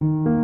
thank you.